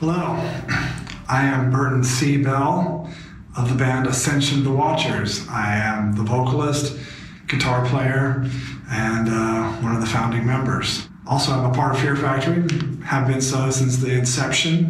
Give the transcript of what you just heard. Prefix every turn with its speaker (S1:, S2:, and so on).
S1: Hello, I am Burton C. Bell of the band Ascension the Watchers. I am the vocalist, guitar player, and uh, one of the founding members. Also, I'm a part of Fear Factory, have been so since the inception.